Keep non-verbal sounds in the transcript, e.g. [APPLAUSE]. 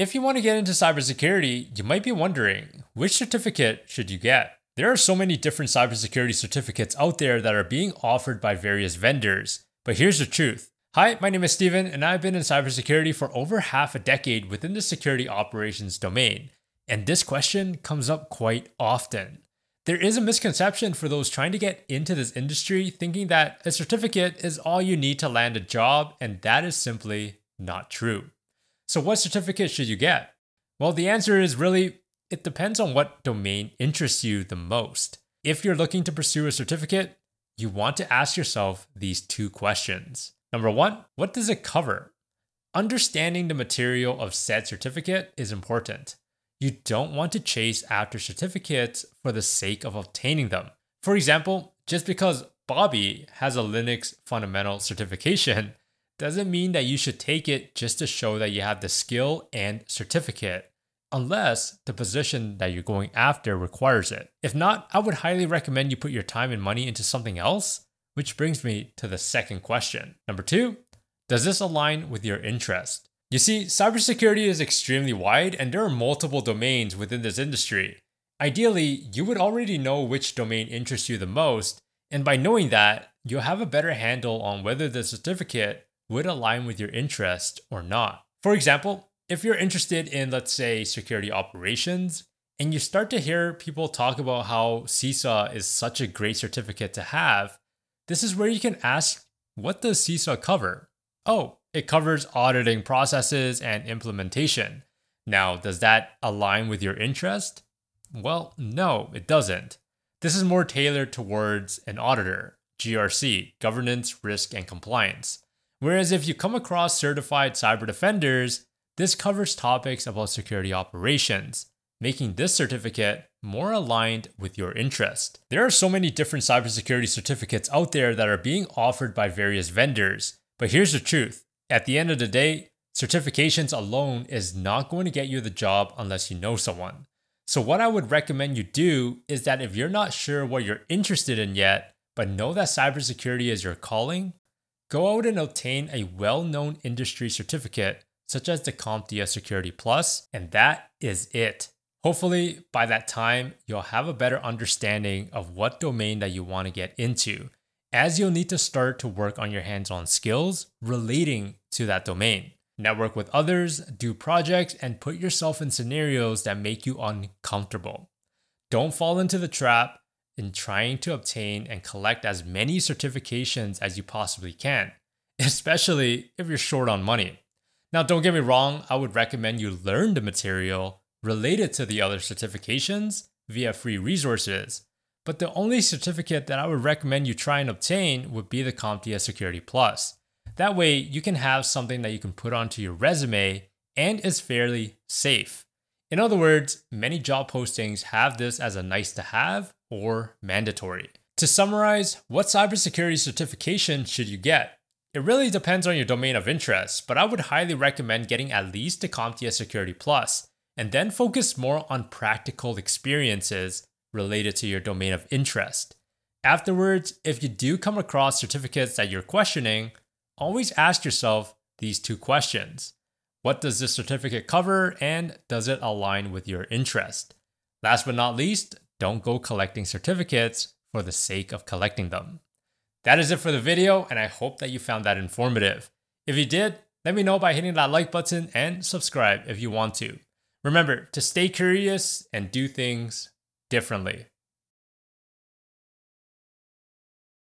If you want to get into cybersecurity, you might be wondering which certificate should you get? There are so many different cybersecurity certificates out there that are being offered by various vendors. But here's the truth. Hi, my name is Steven, and I've been in cybersecurity for over half a decade within the security operations domain. And this question comes up quite often. There is a misconception for those trying to get into this industry thinking that a certificate is all you need to land a job, and that is simply not true. So, what certificate should you get? Well, the answer is really it depends on what domain interests you the most. If you're looking to pursue a certificate, you want to ask yourself these two questions. Number one, what does it cover? Understanding the material of said certificate is important. You don't want to chase after certificates for the sake of obtaining them. For example, just because Bobby has a Linux fundamental certification doesn't mean that you should take it just to show that you have the skill and certificate, unless the position that you're going after requires it. If not, I would highly recommend you put your time and money into something else, which brings me to the second question. Number two, does this align with your interest? You see, cybersecurity is extremely wide and there are multiple domains within this industry. Ideally, you would already know which domain interests you the most, and by knowing that, you'll have a better handle on whether the certificate would align with your interest or not. For example, if you're interested in, let's say, security operations, and you start to hear people talk about how CISA is such a great certificate to have, this is where you can ask, what does CISA cover? Oh, it covers auditing processes and implementation. Now, does that align with your interest? Well, no, it doesn't. This is more tailored towards an auditor, GRC, governance, risk, and compliance. Whereas if you come across certified cyber defenders, this covers topics about security operations, making this certificate more aligned with your interest. There are so many different cybersecurity certificates out there that are being offered by various vendors, but here's the truth at the end of the day, certifications alone is not going to get you the job unless you know someone. So, what I would recommend you do is that if you're not sure what you're interested in yet, but know that cybersecurity is your calling, go out and obtain a well known industry certificate such as the CompTIA Security Plus, and that is it. Hopefully, by that time, you'll have a better understanding of what domain that you want to get into as you'll need to start to work on your hands on skills relating to that domain. Network with others, do projects, and put yourself in scenarios that make you uncomfortable. Don't fall into the trap in trying to obtain and collect as many certifications as you possibly can, [LAUGHS] especially if you're short on money. Now, don't get me wrong, I would recommend you learn the material related to the other certifications via free resources but the only certificate that I would recommend you try and obtain would be the CompTIA Security Plus. That way, you can have something that you can put onto your resume and is fairly safe. In other words, many job postings have this as a nice to have or mandatory. To summarize, what cybersecurity certification should you get? It really depends on your domain of interest, but I would highly recommend getting at least the CompTIA Security Plus, and then focus more on practical experiences related to your domain of interest. Afterwards, if you do come across certificates that you're questioning, always ask yourself these two questions. What does this certificate cover and does it align with your interest? Last but not least, don't go collecting certificates for the sake of collecting them. That is it for the video, and I hope that you found that informative. If you did, let me know by hitting that like button and subscribe if you want to. Remember to stay curious and do things differently.